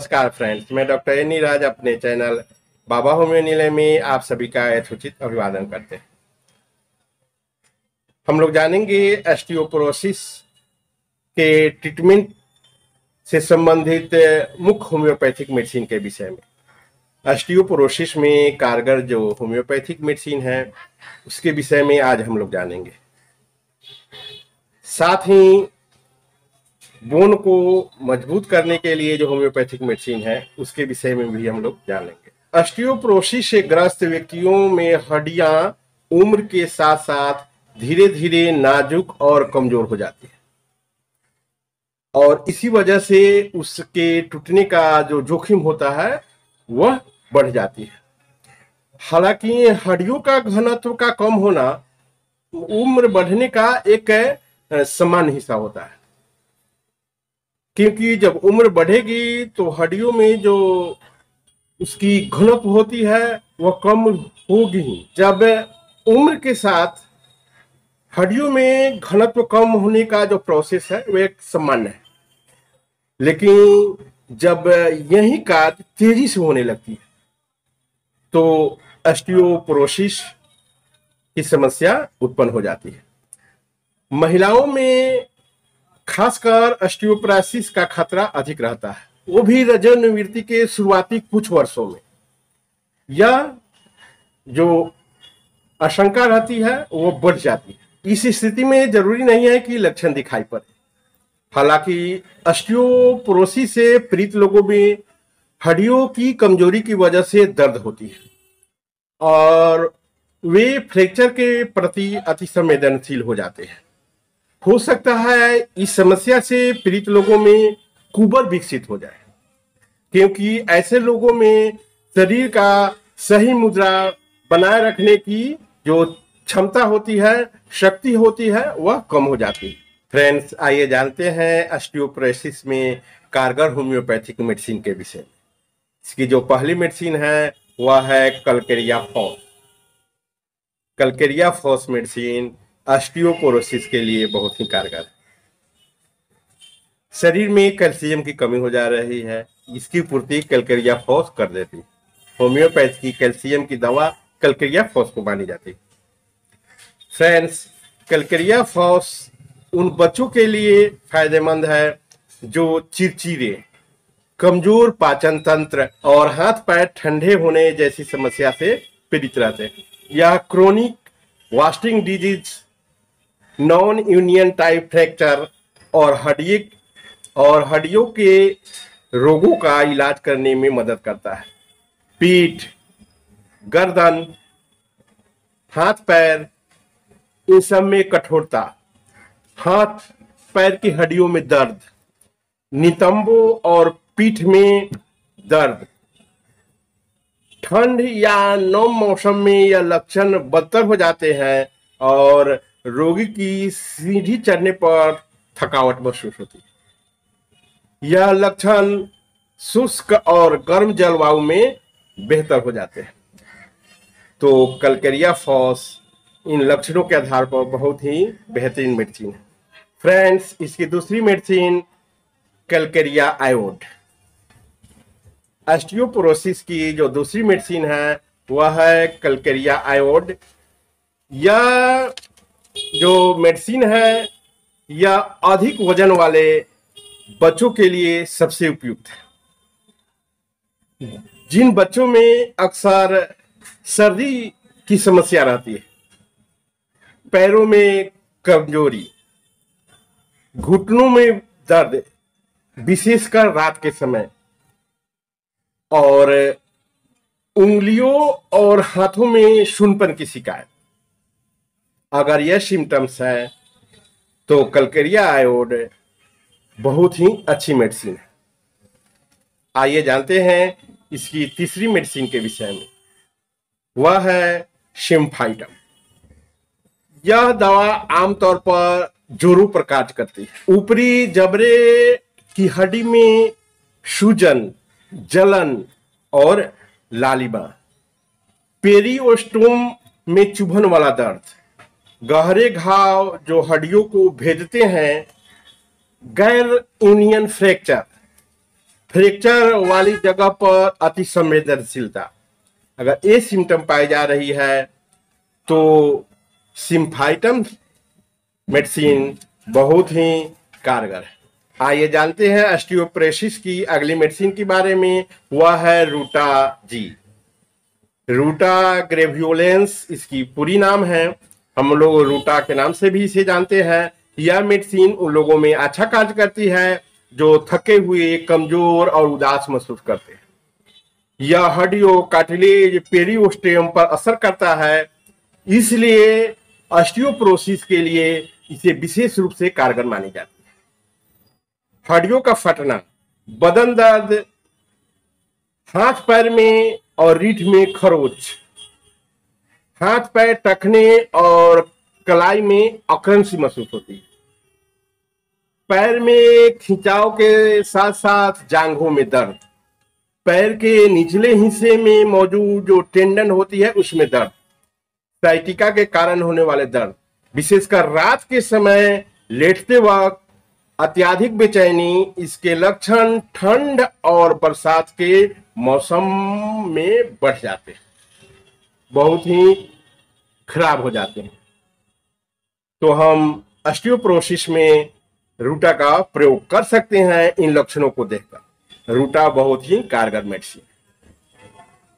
नमस्कार फ्रेंड्स मैं doctor any राज अपने चैनल बाबा होम्यो निलय में आप सभी का यथोचित अभिवादन करते हैं। हम लोग जानेंगे एस्टियोपोरोसिस के ट्रीटमेंट से संबंधित मुख्य होम्योपैथिक मेडिसिन के विषय में। एस्टियोपोरोसिस में कारगर जो होम्योपैथिक मेडिसिन है, उसके विषय में आज हम लोग जानेंगे। साथ ही बोन को मज़बूत करने के लिए जो होम्योपैथिक मेडिसिन है, उसके विषय में भी हम लोग जान लेंगे। अस्टियोप्रोसिस से ग्रस्त व्यक्तियों में हड्डियाँ उम्र के साथ साथ धीरे धीरे नाजुक और कमज़ोर हो जाती है। और इसी वजह से उसके टूटने का जो जोखिम होता है, वह बढ़ जाती है। हालाँकि हड्डियों का घनत्व का कम होना, उम्र बढ़ने का एक समान हिस्सा होता है। क्योंकि जब उम्र बढ़ेगी तो हड्डियों में जो उसकी घनत्व होती है, वह कम होगी। जब उम्र के साथ हड्डियों में घनत्व कम होने का जो प्रोसेस है, वह एक सामान्य है। लेकिन जब यही कार्य तेज़ी से होने लगती है तो अस्टियोपोरोसिस की समस्या उत्पन्न हो जाती है। महिलाओं में खासकर अस्टियोप्रासिस का खतरा अधिक रहता है। वो भी रजोनिवृत्ति के शुरुआती कुछ वर्षों में। यह जो आशंका रहती है, वो बढ़ जाती है। इस स्थिति में ज़रूरी नहीं है कि लक्षण दिखाई पड़े। हालाँकि अस्टियोपोरोसिस से पीड़ित लोगों में हड्डियों की कमज़ोरी की वजह से दर्द होती है। और वे फ्रैक्चर के प्रति अति संवेदनशील हो जाते हैं। हो सकता है इस समस्या से पीड़ित लोगों में कुबर विकसित हो जाए, क्योंकि ऐसे लोगों में शरीर का सही मुद्रा बनाए रखने की जो क्षमता होती है, शक्ति होती है, वह कम हो जाती है। फ्रेंड्स आइए जानते हैं अस्टियोप्रेसिस में कारगर होम्योपैथिक मेडिसिन के विषय में। इसकी जो पहली मेडिसिन है, वह है calcarea phos calcarea phos medicine osteoporosis के लिए बहुत ही कारगर। है शरीर में कैल्शियम की कमी हो जा रही है, इसकी पूर्ति कैलकेरिया फॉस कर देती। होम्योपैथ की कैल्शियम की दवा कैलकेरिया फॉस को मानी जाती। फ्रेंड्स, कैलकेरिया फॉस उन बच्चों के लिए फ़ायदेमंद है जो चिरचिरे कमज़ोर पाचन तंत्र और हाथ पैर ठंडे होने जैसी समस्या से पीड़ित रहते हैं। यह chronic wasting disease non union type fracture और हड्डी और हड्डियों के रोगों का इलाज करने में मदद करता है। पीठ, गर्दन, हाथ, पैर, इन सब में कठोरता। हाथ, पैर की हड्डियों में दर्द। नितंबों और पीठ में दर्द। ठंड या नम मौसम में यह लक्षण बदतर हो जाते हैं और रोगी की सीढ़ी चढ़ने पर थकावट महसूस होती है। यह लक्षण शुष्क और गर्म जलवायु में बेहतर हो जाते हैं। तो कलकरिया फॉस इन लक्षणों के आधार पर बहुत ही बेहतरीन मेडिसिन है। फ्रेंड्स, इसकी दूसरी मेडिसिन कलकरिया आयोड। एस्टियोपोरोसिस की जो दूसरी मेडिसिन है, वह है कलकरिया आयोड। यह जो मेडिसिन है या अधिक वज़न वाले बच्चों के लिए सबसे उपयुक्त है। जिन बच्चों में अक्सर सर्दी की समस्या रहती है, पैरों में कमज़ोरी, घुटनों में दर्द, विशेषकर रात के समय, और उंगलियों और हाथों में सुनपन की शिकायत अगर यह सिम्टम्स है तो कलकेरिया आयोड बहुत ही अच्छी मेडिसिन है। आइए जानते हैं इसकी तीसरी मेडिसिन के विषय में। वह है शिम्फाइटम यह दवा आमतौर पर जोरू पर कार्य करती है। ऊपरी जबरे की हड्डी में सूजन, जलन और लालिमा। पेरियोस्टोम में चुभन वाला दर्द। गहरे घाव जो हड्डियों को भेजते हैं, गैर यूनियन फ्रैक्चर। फ्रैक्चर वाली जगह पर अति संवेदनशीलता। अगर ये सिम्टम पाई जा रही है तो सिम्फाइटम मेडिसिन बहुत ही कारगर है। आइए जानते हैं अस्टियोप्रेसिस की अगली मेडिसिन के बारे में, वह है रूटा जी रूटा ग्रेवियोलेंस इसकी पूरी नाम है। हम लोग रूटा के नाम से भी इसे जानते हैं यह मेडिसिन उन लोगों में अच्छा कार्य करती है जो थके हुए, कमज़ोर और उदास महसूस करते हैं। यह हड्डियों कार्टिलेज पेरियोस्टेम पर असर करता है, इसलिए ऑस्टियोप्रोसिस के लिए इसे विशेष रूप से कारगर मानी जाती है। हड्डियों का फटना, बदन दर्द, हाथ पैर में और रीठ में खरोच हाथ पैर टखने और कलाई में अक्रंसी महसूस होती है। पैर में खिंचाव के साथ साथ जांघों में दर्द। पैर के निचले हिस्से में मौजूद जो टेंडन होती है, उसमें दर्द। साइटिका के कारण होने वाले दर्द। विशेषकर रात के समय लेटते वक्त अत्याधिक बेचैनी, इसके लक्षण ठंड और बरसात के मौसम में बढ़ जाते हैं। बहुत ही खराब हो जाते हैं। तो हम अस्टियोप्रोसिस में रूटा का प्रयोग कर सकते हैं इन लक्षणों को देखकर। रूटा बहुत ही कारगर मेडिसिन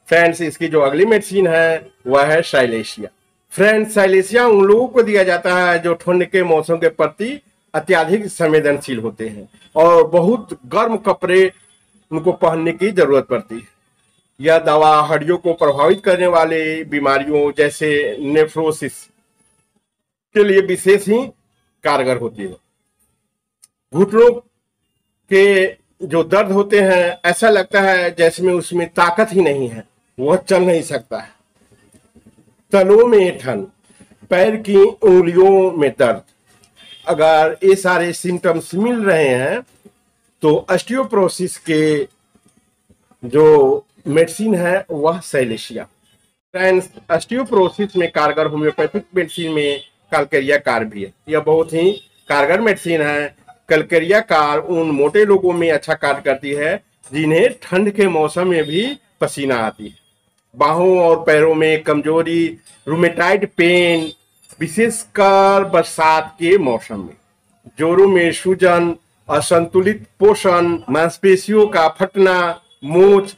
फ्रेंड्स इसकी जो अगली मेडिसिन है, वह है साइलेशिया फ्रेंड्स साइलेशिया उन लोगों को दिया जाता है जो ठंड के मौसम के प्रति अत्याधिक संवेदनशील होते हैं और बहुत गर्म कपड़े उनको पहनने की ज़रूरत पड़ती है। यह दवा हड्डियों को प्रभावित करने वाले बीमारियों जैसे नेफ्रोसिस के लिए विशेष ही कारगर होती है। घुटनों के जो दर्द होते हैं, ऐसा लगता है जैसे में उसमें ताकत ही नहीं है, वह चल नहीं सकता है। तलों में ठंड पैर की उंगलियों में दर्द। अगर ये सारे सिम्टम्स मिल रहे हैं तो अस्टियोप्रोसिस के जो मेडिसिन है, वह सैलेशिया में कारगर होम्योपैथिक मेडिसिन में कलकरिया कार भी है। यह बहुत ही कारगर मेडिसिन है। कलकरिया कार उन मोटे लोगों में अच्छा कार्य करती है, जिन्हें ठंड के मौसम में भी पसीना आती है। बाहों और पैरों में कमज़ोरी रूमेटाइड पेन विशेषकर बरसात के मौसम में। जोरों में सूजन, असंतुलित पोषण, मांसपेशियों का फटना, मोच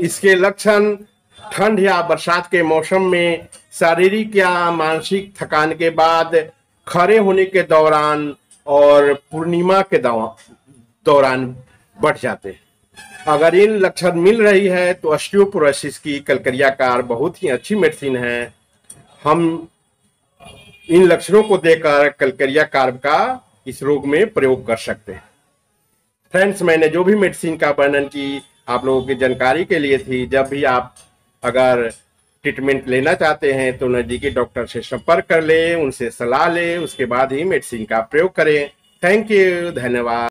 इसके लक्षण ठंड या बरसात के मौसम में शारीरिक या मानसिक थकान के बाद खड़े होने के दौरान और पूर्णिमा के दौरान बढ़ जाते हैं। अगर इन लक्षण मिल रही है तो अस्टियोपोरोसिस की कलकरिया कार बहुत ही अच्छी मेडिसिन है। हम इन लक्षणों को देकर कलकरिया कार्ब का इस रोग में प्रयोग कर सकते हैं। फ्रेंड्स मैंने जो भी मेडिसिन का वर्णन की आप लोगों की जानकारी के लिए थी, जब भी आप अगर ट्रीटमेंट लेना चाहते हैं तो नज़दीकी डॉक्टर से संपर्क कर लें, उनसे सलाह लें, उसके बाद ही मेडिसिन का प्रयोग करें। थैंक यू धन्यवाद।